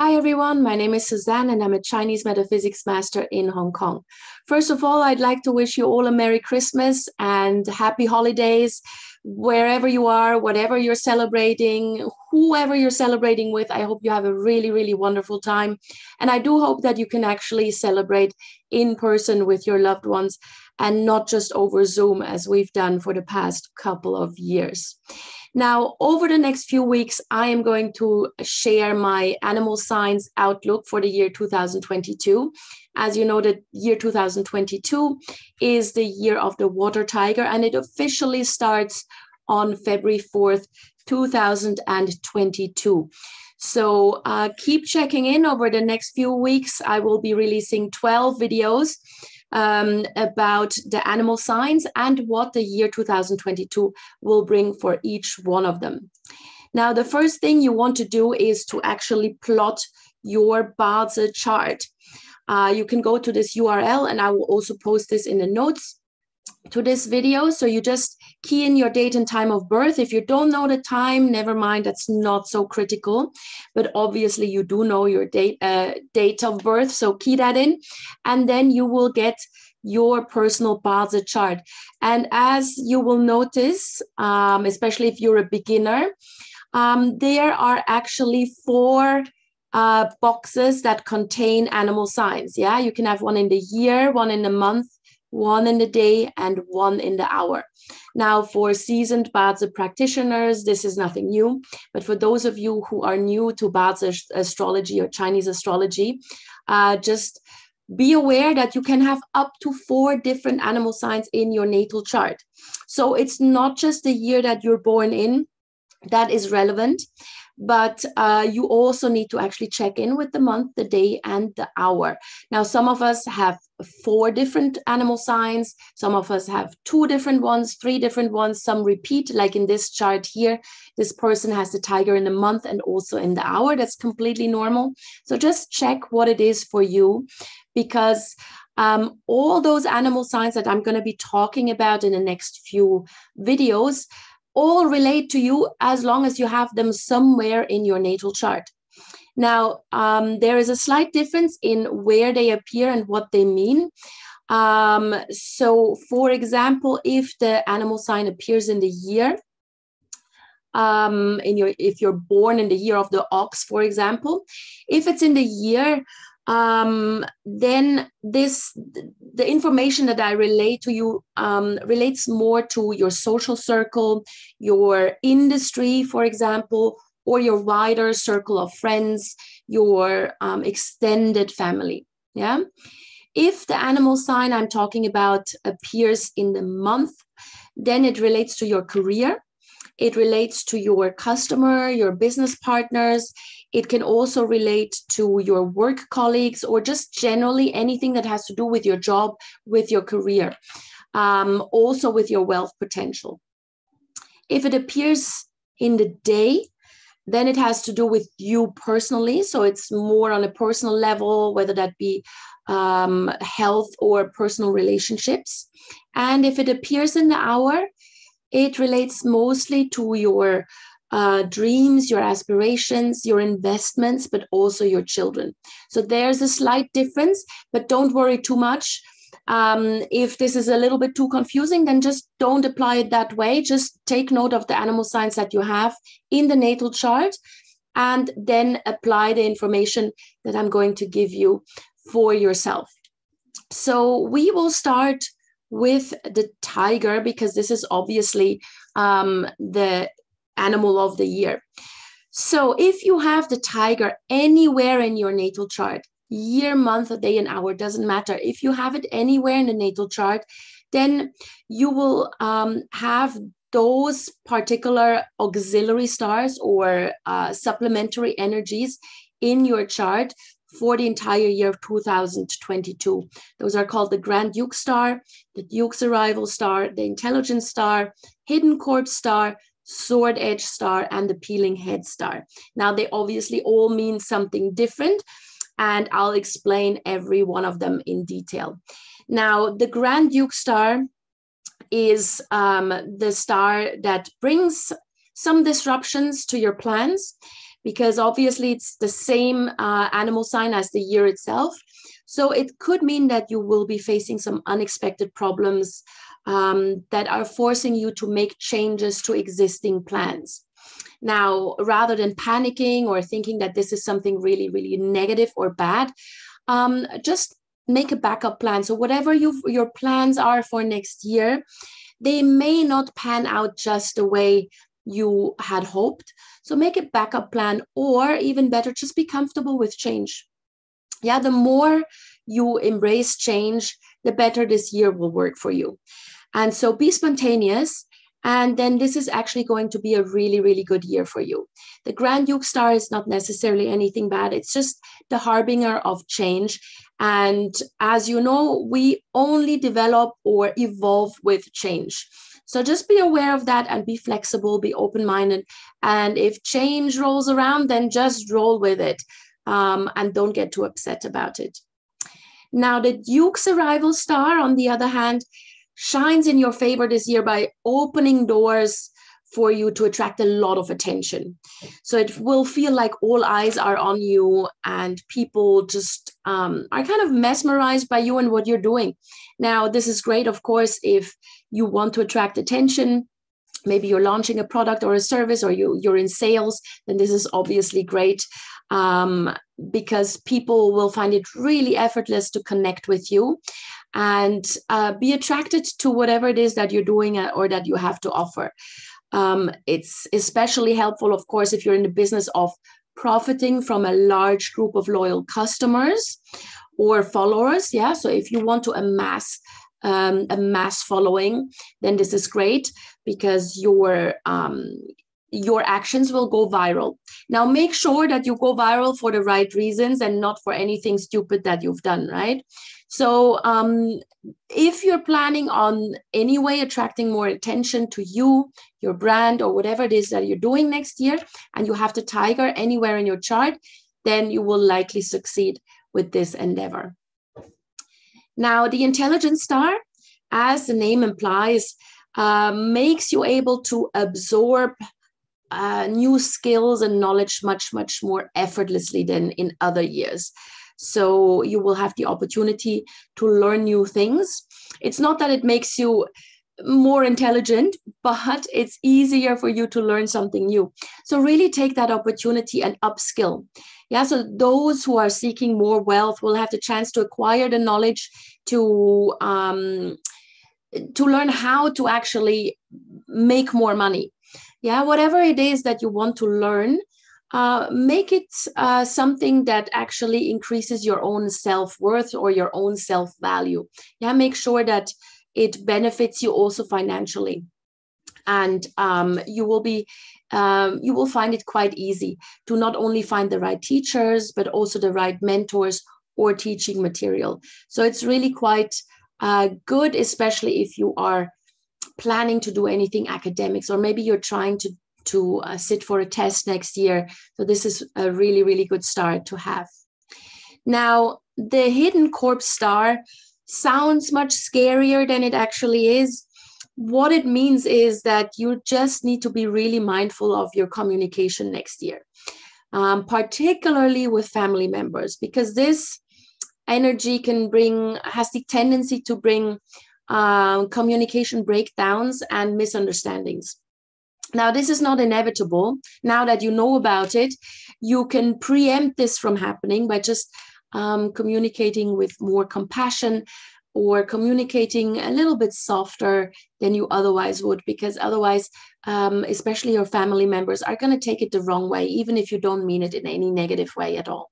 Hi, everyone. My name is Suzanne, and I'm a Chinese metaphysics master in Hong Kong. First of all, I'd like to wish you all a Merry Christmas and Happy Holidays, wherever you are, whatever you're celebrating, whoever you're celebrating with. I hope you have a really, really wonderful time. And I do hope that you can actually celebrate in person with your loved ones and not just over Zoom as we've done for the past couple of years. Now, over the next few weeks, I am going to share my animal signs outlook for the year 2022. As you know, the year 2022 is the year of the water tiger, and it officially starts on February 4th, 2022. So uh, keep checking in over the next few weeks. I will be releasing 12 videos um, about the animal signs and what the year 2022 will bring for each one of them. Now, the first thing you want to do is to actually plot your Bazi chart. Uh, you can go to this URL and I will also post this in the notes to this video. So you just key in your date and time of birth. If you don't know the time, never mind, that's not so critical. But obviously you do know your date, uh, date of birth, so key that in. And then you will get your personal Bazi chart. And as you will notice, um, especially if you're a beginner, um, there are actually four uh, boxes that contain animal signs. Yeah, you can have one in the year, one in the month, one in the day, and one in the hour. Now, for seasoned Bazi practitioners, this is nothing new. But for those of you who are new to Bazi astrology or Chinese astrology, uh, just be aware that you can have up to four different animal signs in your natal chart. So it's not just the year that you're born in that is relevant but uh, you also need to actually check in with the month, the day, and the hour. Now, some of us have four different animal signs, some of us have two different ones, three different ones, some repeat, like in this chart here. This person has the tiger in the month and also in the hour. That's completely normal. So just check what it is for you because um, all those animal signs that I'm going to be talking about in the next few videos all relate to you as long as you have them somewhere in your natal chart. Now, um, there is a slight difference in where they appear and what they mean. Um, so, for example, if the animal sign appears in the year, um, in your if you're born in the year of the ox, for example, if it's in the year, um, then this the information that I relate to you um, relates more to your social circle, your industry, for example, or your wider circle of friends, your um, extended family. Yeah. If the animal sign I'm talking about appears in the month, then it relates to your career. It relates to your customer, your business partners. It can also relate to your work colleagues or just generally anything that has to do with your job, with your career, um, also with your wealth potential. If it appears in the day, then it has to do with you personally. So it's more on a personal level, whether that be um, health or personal relationships. And if it appears in the hour, it relates mostly to your uh, dreams, your aspirations, your investments, but also your children. So there's a slight difference, but don't worry too much. Um, if this is a little bit too confusing, then just don't apply it that way. Just take note of the animal signs that you have in the natal chart and then apply the information that I'm going to give you for yourself. So we will start with the tiger because this is obviously um, the animal of the year. So if you have the tiger anywhere in your natal chart, year, month, day, and hour doesn't matter. If you have it anywhere in the natal chart, then you will um, have those particular auxiliary stars or uh, supplementary energies in your chart for the entire year of 2022. Those are called the Grand Duke Star, the Duke's Arrival Star, the Intelligence Star, Hidden Corpse Star, Sword Edge Star, and the Peeling Head Star. Now, they obviously all mean something different, and I'll explain every one of them in detail. Now, the Grand Duke Star is um, the star that brings some disruptions to your plans because obviously it's the same uh, animal sign as the year itself. So it could mean that you will be facing some unexpected problems um, that are forcing you to make changes to existing plans. Now, rather than panicking or thinking that this is something really, really negative or bad, um, just make a backup plan. So, whatever you, your plans are for next year, they may not pan out just the way you had hoped. So, make a backup plan, or even better, just be comfortable with change. Yeah, the more you embrace change, the better this year will work for you. And so be spontaneous. And then this is actually going to be a really, really good year for you. The Grand Duke star is not necessarily anything bad, it's just the harbinger of change. And as you know, we only develop or evolve with change. So just be aware of that and be flexible, be open minded. And if change rolls around, then just roll with it um, and don't get too upset about it. Now, the Duke's arrival star, on the other hand, shines in your favor this year by opening doors for you to attract a lot of attention. So it will feel like all eyes are on you and people just um, are kind of mesmerized by you and what you're doing. Now, this is great, of course, if you want to attract attention. Maybe you're launching a product or a service or you, you're in sales, then this is obviously great um, because people will find it really effortless to connect with you and uh, be attracted to whatever it is that you're doing uh, or that you have to offer. Um, it's especially helpful, of course, if you're in the business of profiting from a large group of loyal customers or followers. Yeah, so if you want to amass um, a mass following, then this is great because your um, your actions will go viral. Now, make sure that you go viral for the right reasons and not for anything stupid that you've done, right? So, um, if you're planning on anyway attracting more attention to you, your brand, or whatever it is that you're doing next year, and you have the tiger anywhere in your chart, then you will likely succeed with this endeavor. Now, the intelligence star, as the name implies, uh, makes you able to absorb uh, new skills and knowledge much, much more effortlessly than in other years. So you will have the opportunity to learn new things. It's not that it makes you more intelligent, but it's easier for you to learn something new. So really take that opportunity and upskill. Yeah, so those who are seeking more wealth will have the chance to acquire the knowledge to um, to learn how to actually make more money yeah whatever it is that you want to learn uh, make it uh, something that actually increases your own self-worth or your own self-value. Yeah make sure that it benefits you also financially. And um, you will be um, you will find it quite easy to not only find the right teachers but also the right mentors or teaching material. So it's really quite uh, good especially if you are planning to do anything academics, or maybe you're trying to to uh, sit for a test next year. So this is a really really good start to have. Now the hidden corpse star sounds much scarier than it actually is. What it means is that you just need to be really mindful of your communication next year, um, particularly with family members, because this energy can bring has the tendency to bring um, communication breakdowns and misunderstandings. Now, this is not inevitable. Now that you know about it, you can preempt this from happening by just um, communicating with more compassion or communicating a little bit softer than you otherwise would, because otherwise, um, especially your family members are going to take it the wrong way, even if you don't mean it in any negative way at all.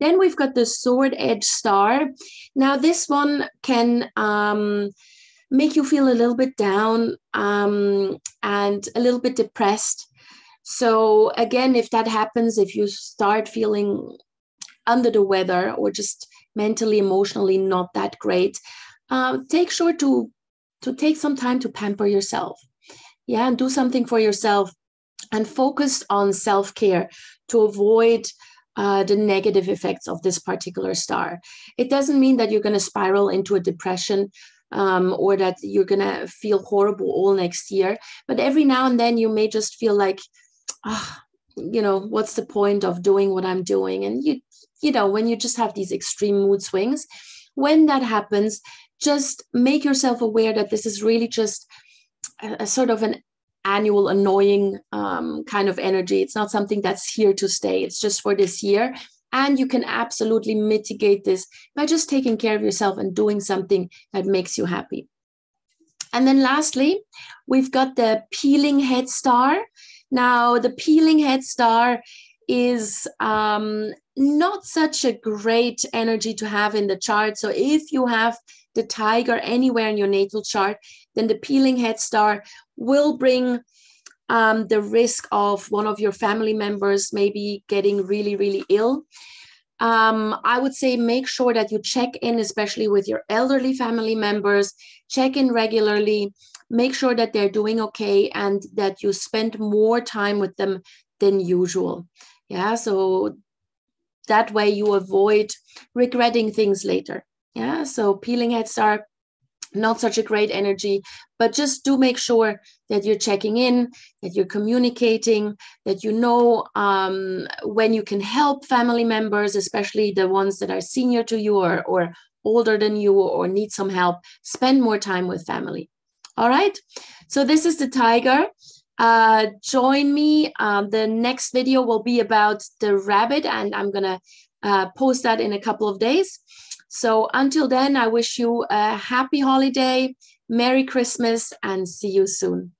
Then we've got the sword edge star. Now this one can um, make you feel a little bit down um, and a little bit depressed. So again, if that happens, if you start feeling under the weather or just mentally, emotionally not that great, uh, take sure to to take some time to pamper yourself. Yeah, and do something for yourself and focus on self care to avoid uh, the negative effects of this particular star. It doesn't mean that you're going to spiral into a depression um, or that you're going to feel horrible all next year. But every now and then you may just feel like, oh, you know what's the point of doing what i'm doing and you you know when you just have these extreme mood swings when that happens just make yourself aware that this is really just a, a sort of an annual annoying um, kind of energy. It's not something that's here to stay. It's just for this year. And you can absolutely mitigate this by just taking care of yourself and doing something that makes you happy. And then lastly we've got the peeling head star. Now, the peeling head star is um, not such a great energy to have in the chart. So if you have the tiger anywhere in your natal chart, then the peeling head star will bring um, the risk of one of your family members maybe getting really, really ill. Um, I would say make sure that you check in, especially with your elderly family members, check in regularly, make sure that they're doing okay and that you spend more time with them than usual. Yeah, so that way you avoid regretting things later. Yeah, so peeling head star, not such a great energy, but just do make sure that you're checking in, that you're communicating, that you know um, when you can help family members, especially the ones that are senior to you or, or older than you or need some help. Spend more time with family. All right. So this is the tiger. Uh, join me. Um, the next video will be about the rabbit, and I'm going to uh, post that in a couple of days. So until then, I wish you a happy holiday, Merry Christmas, and see you soon.